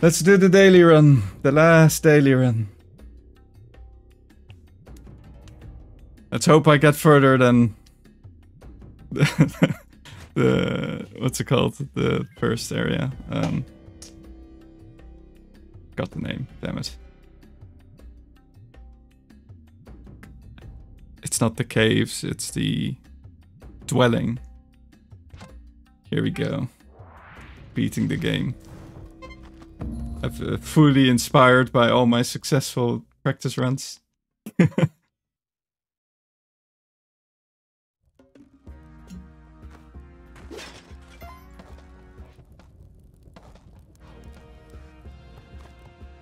Let's do the daily run. The last daily run. Let's hope I get further than the, the what's it called? The first area. Um, got the name. Damn it. It's not the caves. It's the dwelling. Here we go. Beating the game. I've uh, fully inspired by all my successful practice runs.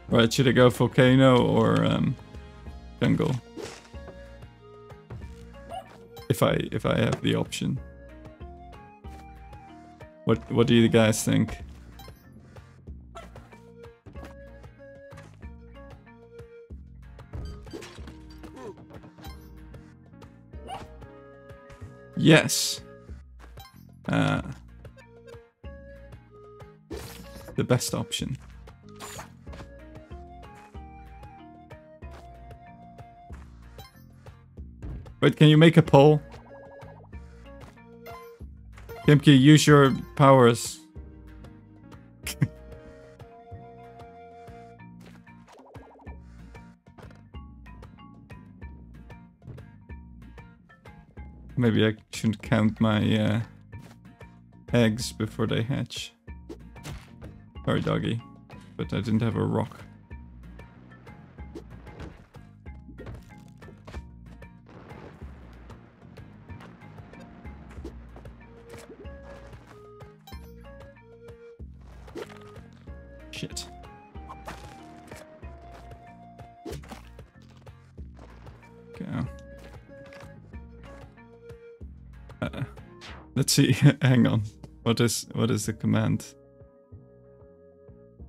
right, should I go volcano or um, jungle? If I if I have the option. What what do you guys think? Yes. Uh, the best option. Wait, can you make a poll? Kimki, use your powers. Maybe I shouldn't count my uh, eggs before they hatch. Sorry, doggy. But I didn't have a rock. Shit. Let's see. Hang on. What is what is the command?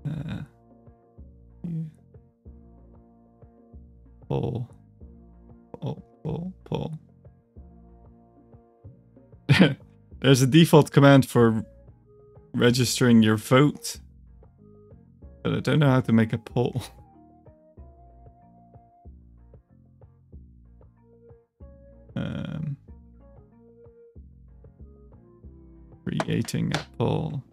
Uh, pull, pull, pull, pull. There's a default command for registering your vote, but I don't know how to make a poll. creating a poll.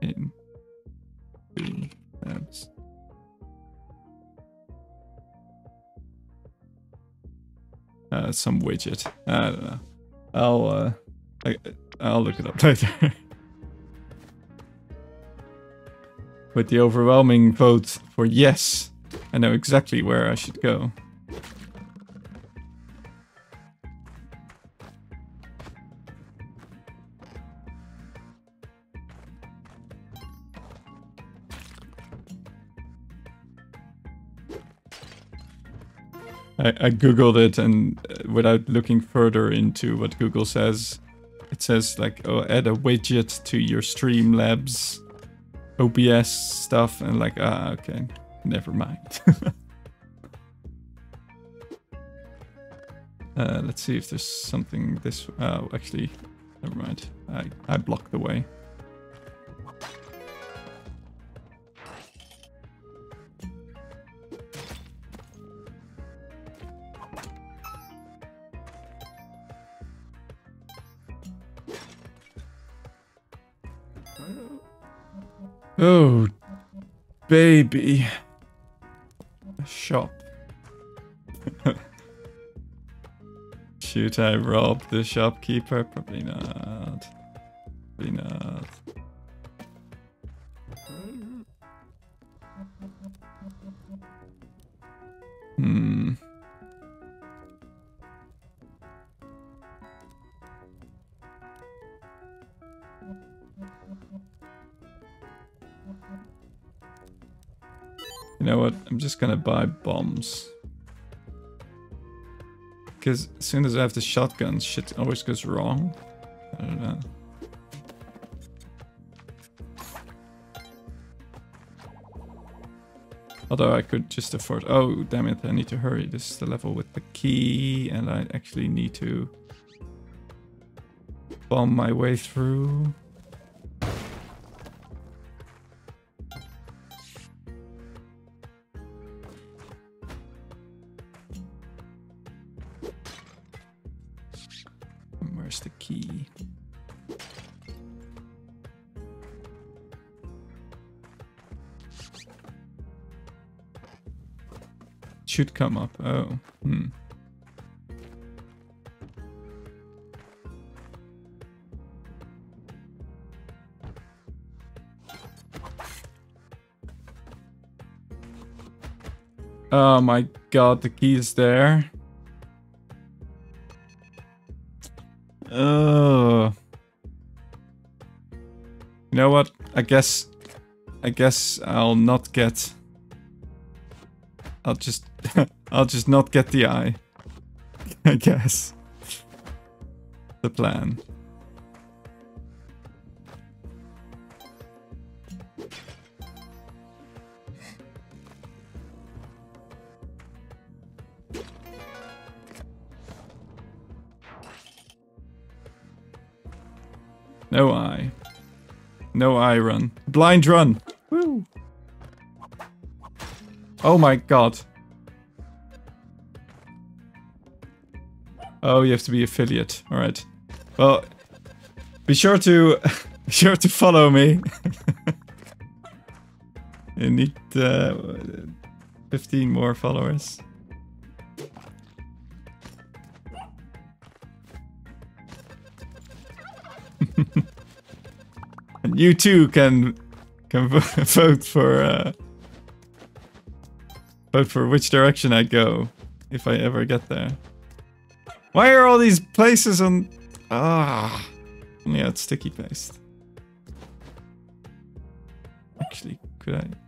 In the tabs. Uh, some widget. I don't know. I'll uh, I, I'll look it up later. With the overwhelming vote for yes, I know exactly where I should go. I, I googled it and uh, without looking further into what Google says, it says like, oh, add a widget to your Streamlabs OBS stuff, and like, ah, okay, never mind. uh, let's see if there's something this. Oh, actually, never mind. I I blocked the way. Baby. Shop. Should I rob the shopkeeper? Probably not. Probably not. Hmm. Know what? I'm just gonna buy bombs. Because as soon as I have the shotgun, shit always goes wrong. I don't know. Although I could just afford... Oh, damn it, I need to hurry. This is the level with the key, and I actually need to bomb my way through. Where's the key? Should come up. Oh, hmm. Oh my god, the key is there. Oh. You know what? I guess... I guess I'll not get... I'll just... I'll just not get the eye. I guess. The plan. No eye run. Blind run. Woo. Oh my god. Oh, you have to be affiliate. All right. Well, be sure to be sure to follow me. you need uh, 15 more followers. You too can can vote for uh, vote for which direction I go if I ever get there. Why are all these places on? Ah, yeah, it's sticky paste. Actually, could I?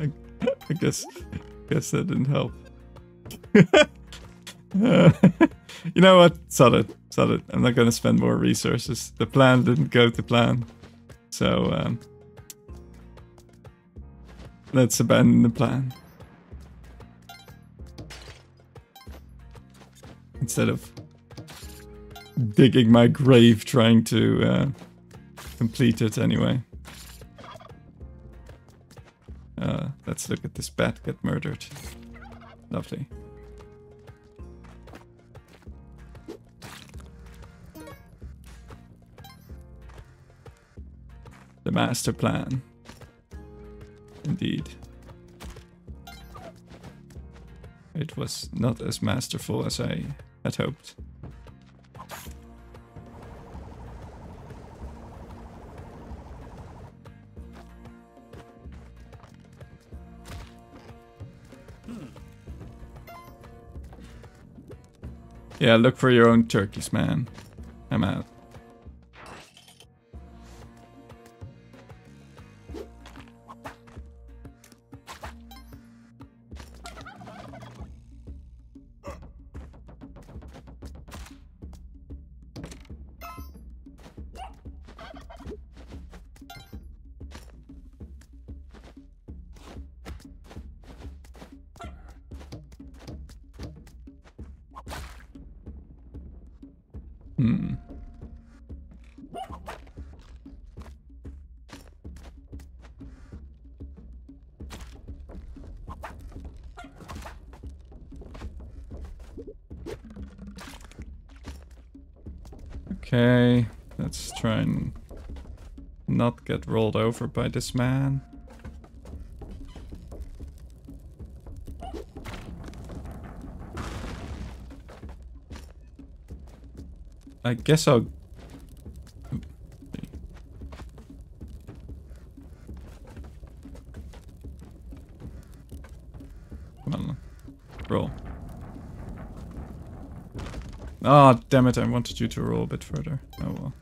I guess, guess that didn't help. uh, you know what? Sod it. Sod it. I'm not gonna spend more resources. The plan didn't go to plan. So, um, let's abandon the plan. Instead of digging my grave trying to uh, complete it anyway. Uh, let's look at this bat get murdered. Lovely. The master plan. Indeed. It was not as masterful as I had hoped. Yeah, look for your own turkeys, man. I'm out. Hmm. Okay, let's try and not get rolled over by this man. I guess I'll... Come on. Roll. Ah, oh, damn it, I wanted you to roll a bit further. Oh well.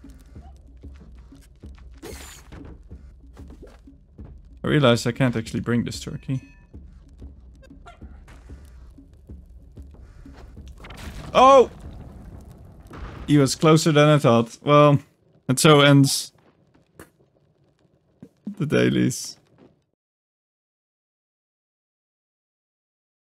I realized I can't actually bring this turkey. Oh! He was closer than I thought. Well, and so ends the dailies.